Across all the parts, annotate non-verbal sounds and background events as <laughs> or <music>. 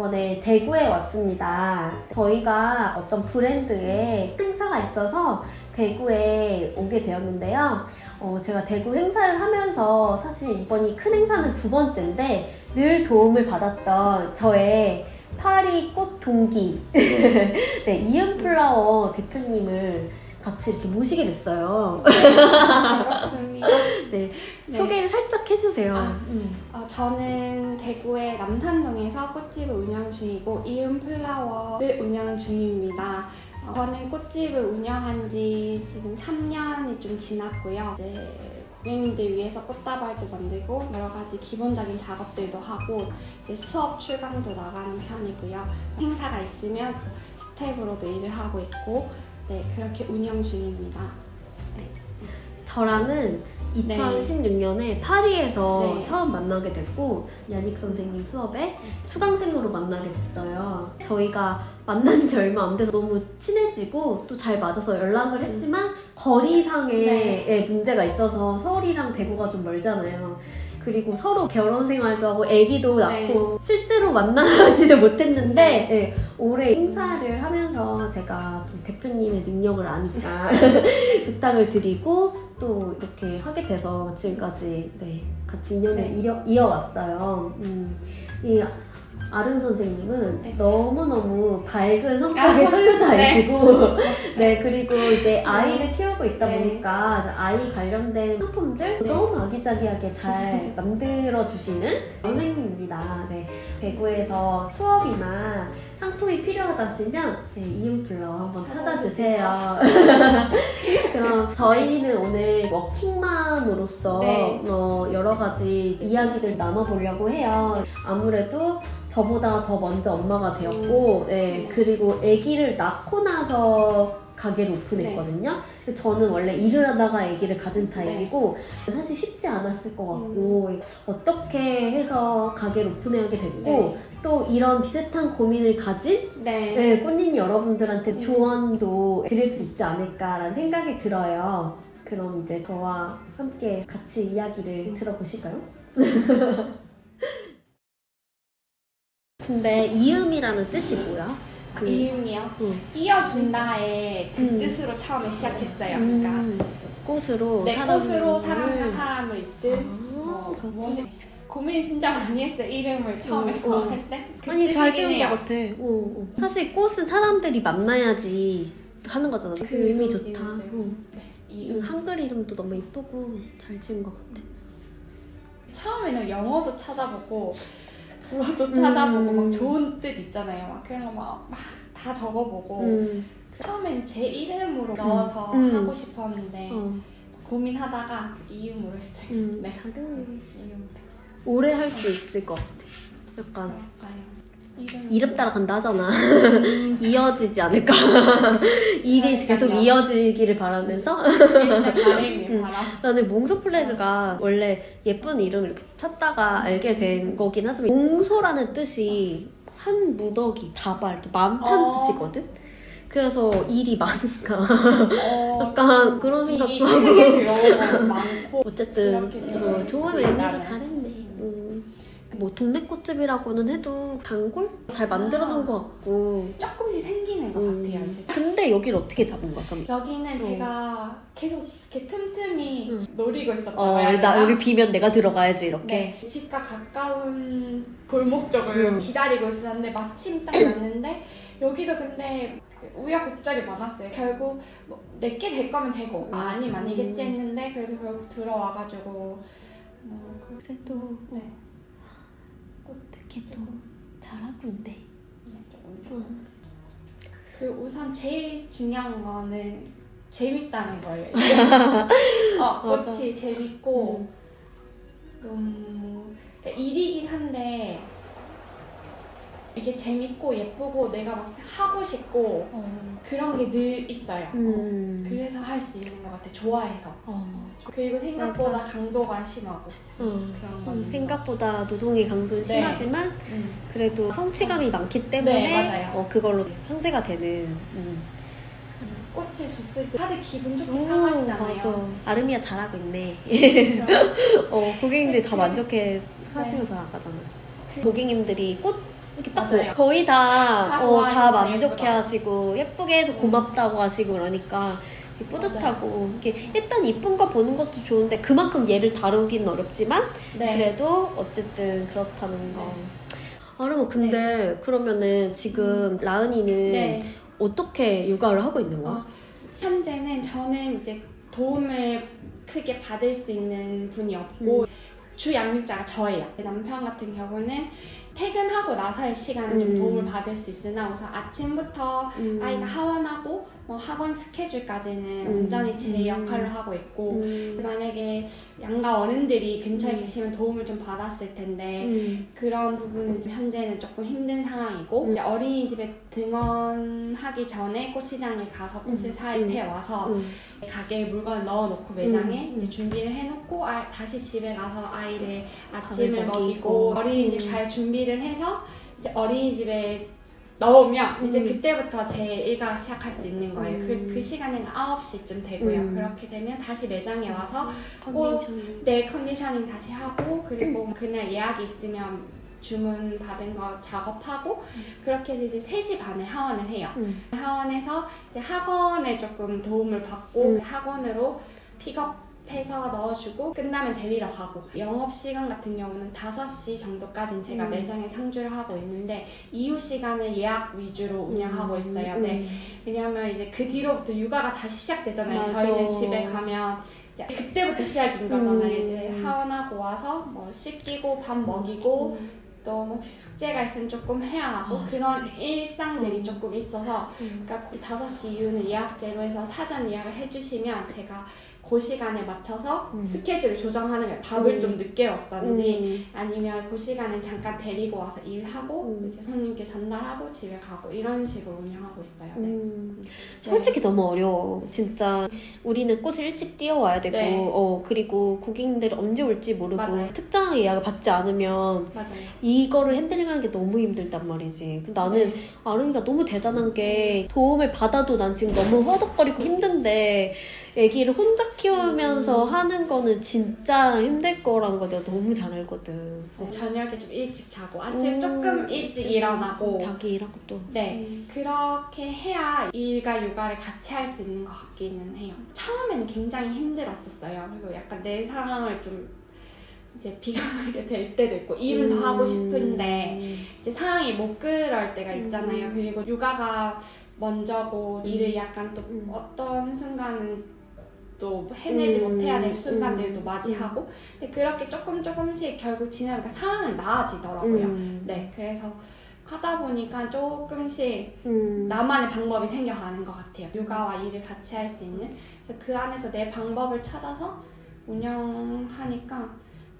이번에 대구에 왔습니다. 저희가 어떤 브랜드의 행사가 있어서 대구에 오게 되었는데요. 어, 제가 대구 행사를 하면서 사실 이번이 큰 행사는 두 번째인데 늘 도움을 받았던 저의 파리 꽃 동기 네, <laughs> 이은플라워 대표님을 같이 이렇게 모시게 됐어요. 반갑습니다. <laughs> 네, 네. 소개를 살짝 해주세요. 아, 음. 어, 저는 대구의 남산동에서 꽃집을 운영 중이고 이음플라워를 운영 중입니다. 어, 저는 꽃집을 운영한 지 지금 3년이 좀 지났고요. 이제 고객님들 위해서 꽃다발도 만들고 여러 가지 기본적인 작업들도 하고 이제 수업 출강도 나가는 편이고요. 행사가 있으면 스텝으로도 일을 하고 있고 네 그렇게 운영 중입니다. 저랑은 네. 2016년에 파리에서 네. 처음 만나게 됐고 야닉 선생님 수업에 수강생으로 만나게 됐어요. 저희가 만난 지 얼마 안 돼서 너무 친해지고 또 잘 맞아서 연락을 했지만 거리상의 네. 예, 문제가 있어서 서울이랑 대구가 좀 멀잖아요. 그리고 서로 결혼 생활도 하고 아기도 낳고 실제로 만나지도 못했는데 예, 올해 행사를 하면서 제가 또 대표님의 능력을 아니까 <laughs> 부탁을 드리고 또 이렇게 하게 돼서 지금까지 네, 같이 인연을 네. 이어, 이어왔어요. 음, 이 아름 선생님은 네. 너무너무 밝은 성격의 소유자이시고 <laughs> 네. 그리고 이제 아이를 키우고 있다 네. 보니까 아이 관련된 상품들 네. 너무 아기자기하게 잘 <laughs> 만들어 주시는 선생님입니다. 네. 대구에서 수업이나 상품이 필요하다시면 네, 이음플러 한번 찾아주세요. <laughs> 그럼 저희는 오늘 워킹맘으로서 네. 어, 여러 가지 이야기들 나눠보려고 해요. 아무래도 저보다 더 먼저 엄마가 되었고, 네, 그리고 아기를 낳고 나서 가게를 오픈했거든요. 근데 저는 원래 일을 하다가 아기를 가진 타입이고 사실 쉽지 않았을 것 같고 어떻게 해서 가게를 오픈하게 됐고 네. 또 이런 비슷한 고민을 가진 네. 네, 꽃님 여러분들한테 음. 조언도 드릴 수 있지 않을까라는 생각이 들어요. 그럼 이제 저와 함께 같이 이야기를 음. 들어보실까요? <laughs> 근데 이음이라는 뜻이 뭐야? 그 이음이요. 음. 이어준다의 그 음. 뜻으로 처음에 시작했어요. 그러니까 음, 꽃으로 내 사람을- 꽃으로 사람과 사람을 잇든 아, 뭐 고민 진짜 많이 했어요. 이름을 처음에 어, 정할 때. 그 아니 잘 지은. 것 같아. 어, 어. 사실 꽃은 사람들이 만나야지 하는 거잖아. 그 의미 좋다. 어. 네, 이 이음. 한글 이름도 너무 이쁘고 잘 지은 것 같아. 처음에는 영어도 찾아보고 불어도 찾아보고 음. 막 좋은 뜻 있잖아요. 막 그런 거막다 적어보고 음, 처음에는 제 이름으로 넣어서 음. 하고 싶었는데 어, 고민하다가 이음으로 했어요. 음, 네. 작은 이음. 오래 할 수 있을 것 같아. 약간 맞아요. 이름, 이름 따라 간다 하잖아. 음. <laughs> 이어지지 않을까. <laughs> 일이 그러니까요. 계속 이어지기를 바라면서. 바람이에요, 음. 나는 몽소플레르가 원래 예쁜 이름 이렇게 찾다가 알게 된 거긴 하지만 몽소라는 뜻이 한 무더기 다발 이렇게 많다는 어. 뜻이거든. 그래서 일이 많은가. 어, 약간 그런 생각도 하고. 어쨌든 어, 좋은 의미로 나는. 잘했네. 음. 뭐 동네 꽃집이라고는 해도 단골 잘 만들어 놓은 것 같고. 조금씩 생기는 것 음. 같아요. 이제. 근데 여기를 어떻게 잡은 거야? 그럼? 여기는 어. 제가 계속 이렇게 틈틈이 응. 노리고 있었던 어, 거예요. 나 여기 비면 내가 들어가야지 이렇게. 네, 집과 가까운 골목 쪽을 음. 기다리고 있었는데 마침 딱 왔는데 여기도 근데 우여곡절이 많았어요. 결국 뭐 내게 될 거면 되고 음. 아니면 아니겠지 했는데 그래도 결국 들어와가지고 뭐 그- 그래도 네, 어떻게 또 잘하고 있네. 네, 조금 그 우선 제일 중요한 거는 재밌다는 거예요. <laughs> 어. 꽃이 재밌고 너무 그러니까 일이긴 한데 이게 재밌고 예쁘고 내가 막 하고 싶고 그런 게 늘 있어요. 음. 그래서 할 수 있는 것 같아. 좋아해서. 어. 그리고 생각보다 맞아. 강도가 심하고 어. 그런 거. 음, 생각보다 노동의 강도는 네. 심하지만 음. 그래도 성취감이 많기 때문에 네. 어, 그걸로 상쇄가 되는. 음. 꽃을 줬을 때 다들 기분 좋게 오, 사가시잖아요. 맞아. 아르미아 잘하고 있네. <laughs> 어, 고객님들 다 만족해 하시면서 나가잖아. 고객님들이 꽃 이렇게 딱 맞아요. 보- 거의 다, 다 어, 다 만족해. 하시고 예쁘게 해서 고맙다고 하시고 그러니까 뿌듯하고 이게 일단 이쁜 거 보는 것도 좋은데 그만큼 얘를 다루기는 어렵지만 네. 그래도 어쨌든 그렇다는 거. 네. 아르마 근데 그러면은 지금 라은이는 네. 어떻게 육아를 하고 있는 거야? 어, 현재는 저는 이제 도움을 크게 받을 수 있는 분이 없고 주 양육자가 저예요. 남편 같은 경우는 퇴근하고 나서의 시간은 음. 좀 도움을 받을 수 있으나 우선 아침부터 음. 아이가 하원하고 뭐 학원 스케줄까지는 음. 온전히 제 음. 역할을 하고 있고 음. 만약에 양가 어른들이 근처에 음. 계시면 도움을 좀 받았을 텐데 음. 그런 부분은 현재는 조금 힘든 상황이고 어린이집에 등원하기 전에 꽃시장에 가서 꽃을 음. 사입해 와서 음. 가게에 물건을 넣어놓고 매장에 음. 이제 준비를 해놓고 아, 다시 집에 가서 아이를 아침을 먹이고. 어린이집 음. 갈 준비를 해서 이제 어린이집에 넣으면 이제 음. 그때부터 제 일과가 시작할 수 있는 거예요. 음. 그, 그 시간에는 9시쯤 되고요. 음. 그렇게 되면 다시 매장에 와서 컨디션이. 내 컨디셔닝 다시 하고 그리고 그날 예약이 있으면 주문 받은 거 작업하고 그렇게 해서 이제 3시 반에 하원을 해요. 음. 하원에서 이제 학원에 조금 도움을 받고 음. 학원으로 픽업 해서 넣어주고 끝나면 데리러 가고 영업 시간 같은 경우는 5시 정도까지는 제가 음. 매장에 상주를 하고 있는데 이후 시간은 예약 위주로 운영하고 있어요. 음. 네. 왜냐하면 이제 그 뒤로부터 육아가 다시 시작되잖아요. 맞아. 저희는 집에 가면 그때부터 시작인 거잖아요. 음. 이제 하원하고 와서 뭐 씻기고 밥 먹이고 또 혹시 숙제가 있으면 조금 해야 하고 아, 그런 일상들이 음. 조금 있어서 음. 그러니까 5시 이후는 예약제로 해서 사전 예약을 해주시면 제가 그 시간에 맞춰서 음. 스케줄을 조정하는 거예요. 밥을 음. 좀 늦게 먹던지 음. 아니면 그 시간에 잠깐 데리고 와서 일하고 음. 이제 손님께 전달하고 집에 가고 이런 식으로 운영하고 있어요. 네. 음. 네. 솔직히 너무 어려워. 진짜 우리는 꽃을 일찍 띄워와야 되고, 네. 어 그리고 고객님들이 언제 올지 모르고 맞아요. 특정한 예약을 받지 않으면 맞아요. 이거를 핸들링하는 게 너무 힘들단 말이지. 그 나는 네. 아름이가 너무 대단한 게 도움을 받아도 난 지금 너무 허덕거리고 힘든데 아기를 혼자 키우면서 음. 하는 거는 진짜 힘들 거라는 거 내가 너무 잘 알거든. 그래서 저녁에 좀 일찍 자고 아침 음, 조금 일찍 일어나고 자기 일하고 또. 네 음. 그렇게 해야 일과 육아를 같이 할 수 있는 것 같기는 해요. 처음에는 굉장히 힘들었었어요. 그리고 약간 내 상황을 좀 이제 <laughs> 비관하게 될 때도 있고 일은 더 하고 싶은데 이제 상황이 못 그럴 때가 있잖아요. 음. 그리고 육아가 먼저고 일을 약간 또 음. 어떤 순간은 또 해내지 음. 못해야 될 순간들도 음. 맞이하고 근데 그렇게 조금 조금씩 결국 지나니까 상황은 나아지더라고요. 음. 네, 그래서 하다 보니까 조금씩 음. 나만의 방법이 생겨가는 것 같아요. 육아와 일을 같이 할 수 있는. 그래서 그 안에서 내 방법을 찾아서 운영하니까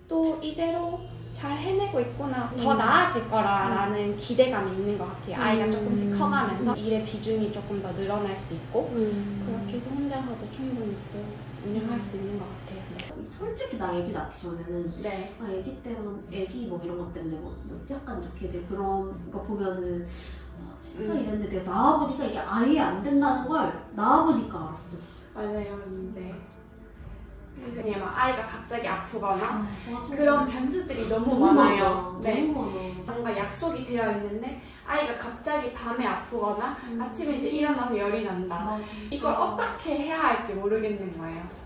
또 이대로 잘 해내고 있구나. 더 음. 나아질 거라라는 기대감이 있는 것 같아요. 아이가 음. 조금씩 커가면서 일의 비중이 조금 더 늘어날 수 있고 음. 그렇게 해서 혼자서도 충분히 또 운영할 수 있는 것 같아요. 솔직히 나 애기 낳기 전에는 네. 아 애기 때문에 애기 뭐 이런 것 때문에 뭐 약간 이렇게 돼 그런 거 보면은 아, 진짜 음. 이랬는데 내가 나와보니까 이게 아예 안 된다는 걸 나와보니까 알았어. 맞아요. 네. 그냥 막 아이가 갑자기 아프거나 맞아. 그런 변수들이 너무, 너무 많아요. 많아. 네. 너무 많아. 뭔가 약속이 되어 있는데 아이가 갑자기 밤에 아프거나 음. 아침에 이제 일어나서 열이 난다. 맞아. 이걸 어떻게 해야 할지 모르겠는 거예요.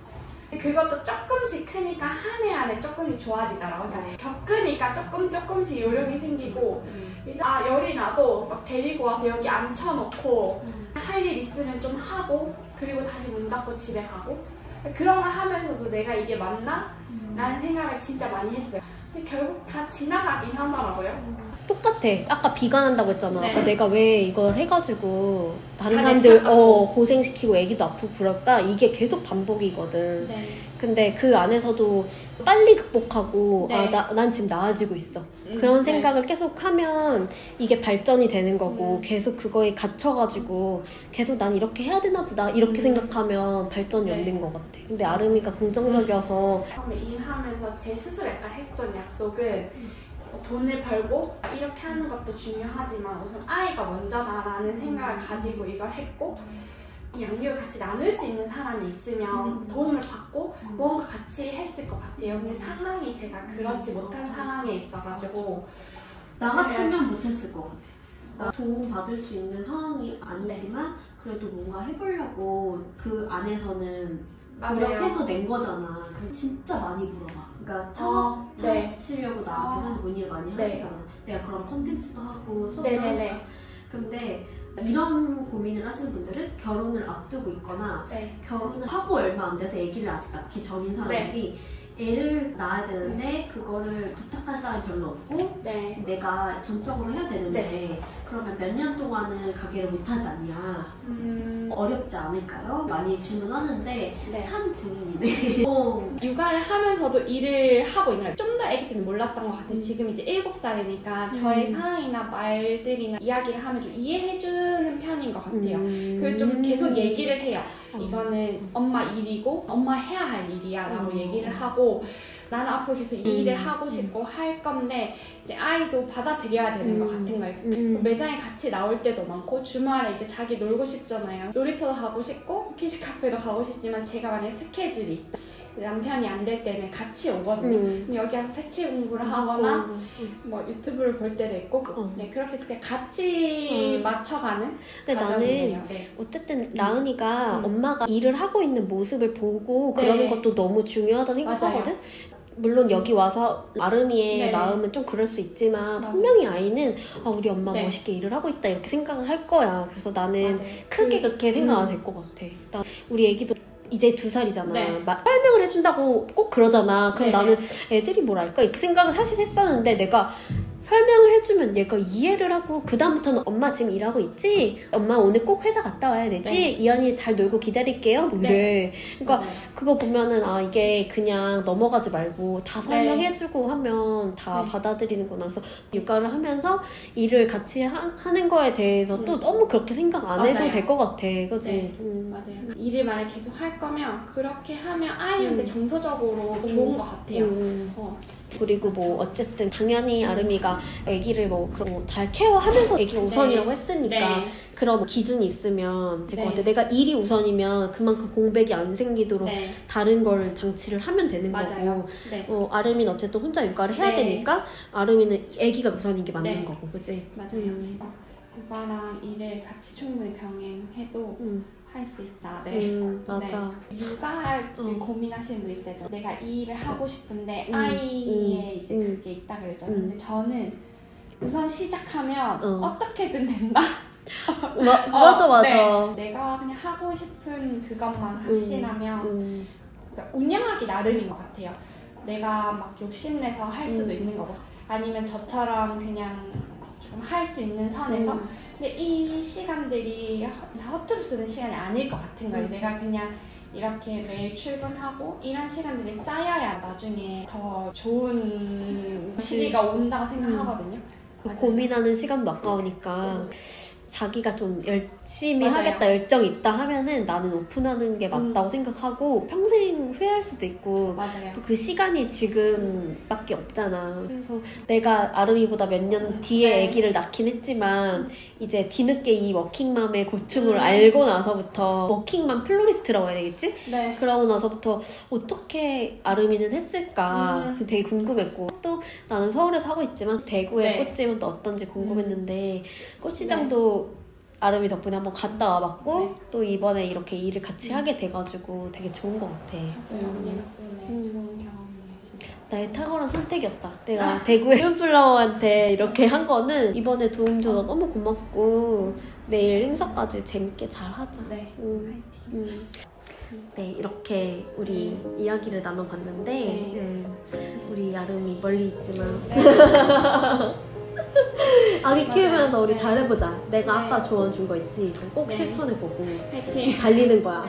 그것도 조금씩 크니까 한 해 안에 조금씩 좋아지더라고요. 그러니까 겪으니까 조금 조금씩 요령이 생기고 이제 아 열이 나도 막 데리고 와서 여기 앉혀놓고 할일 있으면 좀 하고 그리고 다시 문 닫고 집에 가고 그런 걸 하면서도 내가 이게 맞나? 라는 생각을 진짜 많이 했어요. 근데 결국 다 지나가긴 하더라고요. 똑같아. 아까 비관한다고 했잖아. 네. 아까 내가 왜 이걸 해가지고 다른 다 사람들 어, 고생시키고 애기도 아프고 그럴까? 이게 계속 반복이거든. 네. 근데 그 안에서도 빨리 극복하고 네. 아, 나, 난 지금 나아지고 있어. 음, 그런 네. 생각을 계속 하면 이게 발전이 되는 거고 음. 계속 그거에 갇혀가지고 계속 난 이렇게 해야 되나 보다 이렇게 음. 생각하면 발전이 네. 없는 것 같아. 근데 아름이가 긍정적이어서 처음에 일하면서 제 스스로 약간 했던 약속은 뭐 돈을 벌고 이렇게 하는 것도 중요하지만 우선 아이가 먼저다라는 생각을 가지고 이걸 했고 양육을 같이 나눌 수 있는 사람이 있으면 도움을 받고 뭔가 같이 했을 것 같아요. 근데 상황이 제가 그렇지 못한 상황에 있어가지고 나 같으면 못했을 것 같아. 나 도움 받을 수 있는 상황이 아니지만 그래도 뭔가 해보려고 그 안에서는 노력해서 낸 거잖아. 그럼 진짜 많이 물어봐. 그러니까 창업 어, 네. 하시려고 나한테 사실 문의를 많이 네. 하시잖아. 내가 그런 콘텐츠도 하고 수업도 네네네. 하고. 근데 이런 고민을 하시는 분들은 결혼을 앞두고 있거나 네. 결혼을 하고 얼마 안 돼서 아기를 아직 낳기 전인 사람들이 애를 낳아야 되는데 그거를 부탁할 사람이 별로 없고 네. 내가 전적으로 해야 되는데 그러면 몇 년 동안은 가게를 못 하지 않냐 음, 어렵지 않을까요? 많이 질문하는데 네. 산 증인이네 <laughs> 어. 육아를 하면서도 일을 하고 있는 거예요. 좀더 아기 때는 몰랐던 것 같아요. 지금 이제 7살이니까 저의 상황이나 말들이나 이야기를 하면 좀 이해해주는 편인 것 같아요. 음. 그걸 좀 계속 얘기를 해요. 어. 이거는 엄마 일이고 엄마 해야 할 일이야 라고 음. 얘기를 하고 나는 앞으로 계속 이 일을 음. 하고 싶고 할 건데 이제 아이도 받아들여야 되는 것 음. 같은 거예요. 음. 매장에 같이 나올 때도 많고 주말에 이제 자기 놀고 싶잖아요. 놀이터도 가고 싶고 키즈 카페도 가고 싶지만 제가 만약에 스케줄이 있다. 남편이 안 될 때는 같이 오거든요. 음. 여기 와서 색칠 공부를 하거나 음. 뭐 유튜브를 볼 때도 있고 어. 네 그렇게 해서 같이 음. 맞춰가는 근데 나는. 네. 어쨌든 라은이가 음. 엄마가 일을 하고 있는 모습을 보고 네. 그러는 것도 너무 중요하다 생각하거든. 물론 여기 와서 아름이의 네. 마음은 좀 그럴 수 있지만 맞아요. 분명히 아이는 아, 우리 엄마 네. 멋있게 일을 하고 있다 이렇게 생각을 할 거야. 그래서 나는 맞아요. 크게 그렇게 생각 안 음. 할것 같아. 나 우리 애기도 이제 두 살이잖아. 네. 막 설명을 해준다고 꼭 그러잖아. 그럼 네. 나는 애들이 뭘 알까 이렇게 생각을 사실 했었는데 내가 설명을 해주면 얘가 이해를 하고 그 다음부터는 엄마 지금 일하고 있지? 엄마 오늘 꼭 회사 갔다 와야 되지? 네. 이현이 잘 놀고 기다릴게요. 뭐 이래. 그러니까 맞아요. 그거 보면은 아 이게 그냥 넘어가지 말고 다 설명해주고 하면 다 네. 받아들이는구나. 그래서 육아를 하면서 일을 같이 하, 는 거에 대해서 또 음. 너무 그렇게 생각 안 해도 맞아요. 될것 같아. 그지? 네. 음. 맞아요. 일을 만약 계속 할 거면 그렇게 하면 아이한테 음. 정서적으로 좋은 것 같아요. 음. 어. 그리고 뭐 어쨌든 당연히 아름이가 아기를 뭐 그런 거잘 케어하면서 아기가 우선이라고 했으니까 네. 그런 뭐 기준이 있으면 될것 네. 같아. 내가 일이 우선이면 그만큼 공백이 안 생기도록 네. 다른 걸 장치를 하면 되는 거고 맞아요. 네. 어, 아름이는 어쨌든 혼자 육아를 해야 네. 되니까 아름이는 아기가 우선인 게 맞는 네. 거고, 그지? 맞아요. 음. 어, 육아랑 일을 같이 충분히 병행해도 음, 할 수 있다. 네. 음, 맞아. 네. 육아할 때 어. 고민하시는 분 있대죠. 내가 이 일을 하고 싶은데 음, 아이의 음, 이제 음. 그게 있다 그랬죠. 음. 근데 저는 우선 시작하면 어. 어. 떻게든 된다. 마, <laughs> 어, 맞아, 맞아. 네. 내가 그냥 하고 싶은 그것만 확신하면 음, 그러니까 운영하기 나름인 것 같아요. 내가 막 욕심내서 할 수도 음. 있는 거고 아니면 저처럼 그냥 좀 할 수 있는 선에서 음. 근데 이 시간들이 허- 허투루 쓰는 시간이 아닐 것 같은 거예요. 음. 내가 그냥 이렇게 매일 출근하고 이런 시간들이 쌓여야 나중에 더 좋은 시기가 온다고 생각하거든요. 그. 고민하는 시간도 아까우니까 자기가 좀 열심히 맞아요. 하겠다, 열정 있다 하면은 나는 오픈하는 게 맞다고 생각하고 평생 후회할 수도 있고. 또 그 시간이 지금밖에 없잖아. 그래서 내가 아름이보다 몇 년 뒤에 네. 아기를 낳긴 했지만 이제 뒤늦게 이 워킹맘의 고충을 음. 알고 나서부터 워킹맘 플로리스트라고 해야 되겠지? 네. 그러고 나서부터 어떻게 아름이는 했을까 음. 그 되게 궁금했고 또 나는 서울에서 하고 있지만 대구의 네. 꽃집은 또 어떤지 궁금했는데 꽃시장도 아름이 덕분에 한번 갔다 와봤고 네. 또 이번에 이렇게 일을 같이 하게 돼가지고 되게 좋은 것 같아. 음. 음. 진짜. 나의 탁월한 선택이었다. 내가 <laughs> 대구의 홈플라워한테 이렇게 한 거는 이번에 도움 줘서 너무 고맙고 내일 행사까지 재밌게 잘 하자. 네. 음. 음. 네, 이렇게 우리 이야기를 나눠봤는데 네. 음, 우리 야름이 멀리 있지만 네. <laughs> <laughs> 아기 맞아요. 키우면서 우리 네. 잘해보자. 내가 네. 아까 조언 준 거 있지? 그거 꼭 네. 실천해보고 파이팅. 달리는 거야.